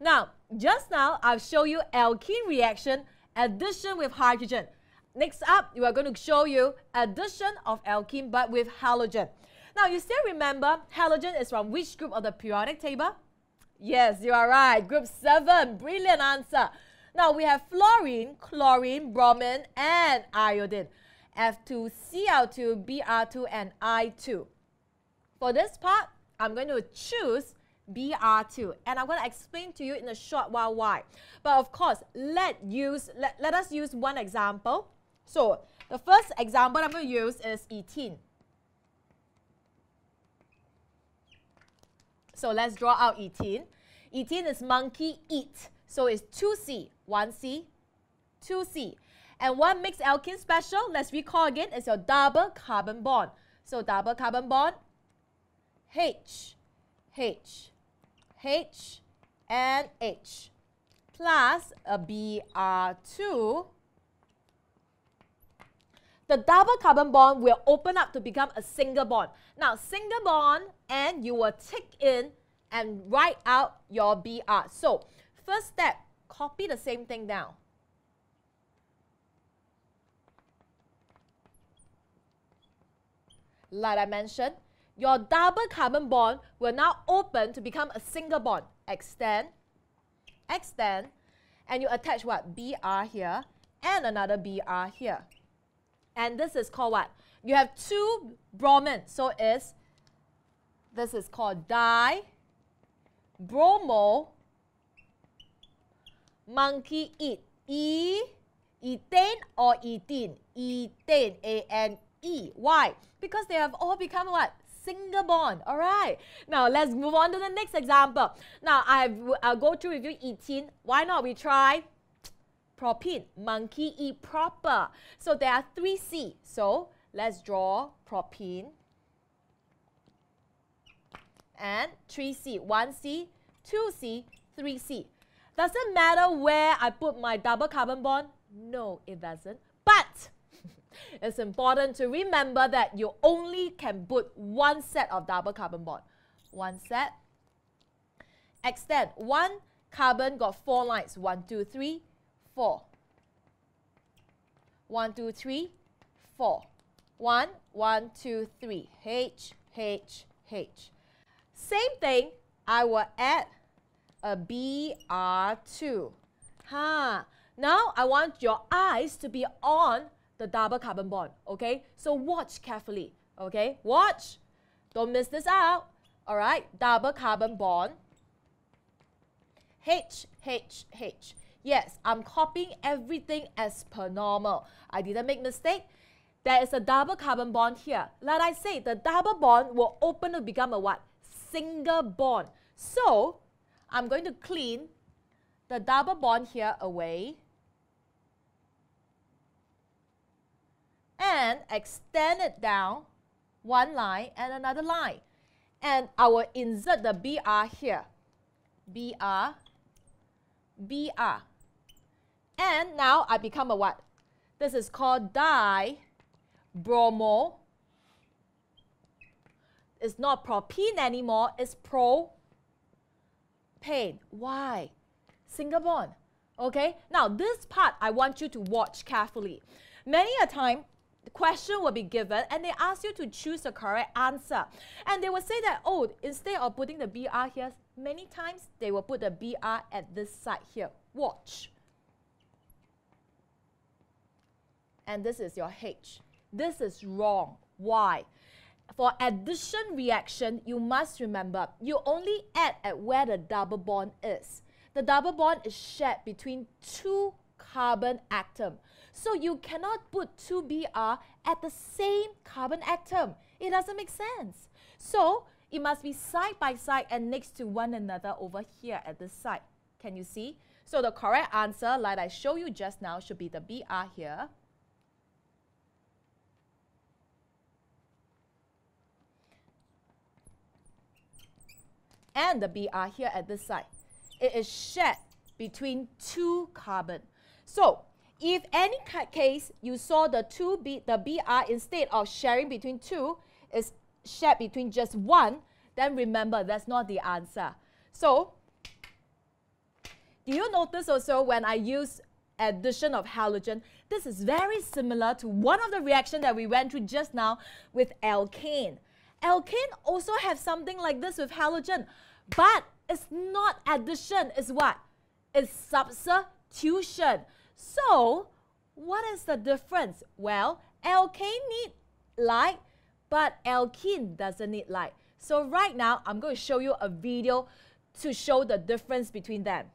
Now, just now, I've shown you alkene reaction, addition with hydrogen. Next up, we are going to show you addition of alkene but with halogen. Now, you still remember halogen is from which group of the periodic table? Yes, you are right. Group 7. Brilliant answer. Now, we have fluorine, chlorine, bromine, and iodine. F2Cl2, Br2, and I2. For this part, I'm going to choose BR2 and I'm going to explain to you in a short while why. But of course, let use let, let us use one example. So the first example I'm going to use is ethene. So let's draw out ethene. Ethene is monkey eat. So it's 2C, 1C, 2C. And what makes alkene special? Let's recall again, is your double carbon bond. So double carbon bond, H, H, H, and H, plus a Br2. The double carbon bond will open up to become a single bond. Now, single bond, and you will tick in and write out your Br. So, first step, copy the same thing down. Like I mentioned, your double carbon bond will now open to become a single bond. Extend, extend, and you attach what? Br here and another Br here. And this is called what? You have two bromine, so it's, this is called di bromo monkey eat. E, ethane or ethene? Ethane, A-N-E. Why? Because they have all become what? Single bond. All right. Now, let's move on to the next example. Now, I have, I'll go through with you ethene. Why not we try propene? Monkey eat proper. So, there are three C. So, let's draw propene and 3C. 1C, 2C, 3C. Does it matter where I put my double carbon bond? No, it doesn't. But it's important to remember that you only can put one set of double carbon bond. One set. Extend. One carbon got four lines. One, two, three, four. One, two, three, four. One, one, two, three. H, H, H. Same thing, I will add a BR2. Huh. Now I want your eyes to be on the double carbon bond, okay? So watch carefully, okay? Watch. Don't miss this out. All right, double carbon bond. H, H, H. Yes, I'm copying everything as per normal. I didn't make mistake. There is a double carbon bond here. Like I say, the double bond will open to become a what? Single bond. So, I'm going to clean the double bond here away. And extend it down one line and another line. And I will insert the BR here. BR, BR. And now I become a what? This is called di-bromo. It's not propene anymore, it's propane. Why? Single bond. Okay? Now, this part I want you to watch carefully. Many a time, the question will be given and they ask you to choose the correct answer. And they will say that, oh, instead of putting the BR here, many times they will put the BR at this side here. Watch. And this is your H. This is wrong. Why? For addition reaction, you must remember, you only add at where the double bond is. The double bond is shared between two carbon atom. So you cannot put 2Br at the same carbon atom. It doesn't make sense. So it must be side by side and next to one another over here at this side. Can you see? So the correct answer, like I showed you just now, should be the Br here. And the Br here at this side. It is shared between two carbon. So if any case you saw the two B, the BR instead of sharing between two is shared between just one, then remember that's not the answer. So do you notice also when I use addition of halogen, this is very similar to one of the reaction that we went through just now with alkane. Alkane also have something like this with halogen, but it's not addition, it's what? It's substitution. So, what is the difference? Well, alkane need light, but alkene doesn't need light. So right now, I'm going to show you a video to show the difference between them.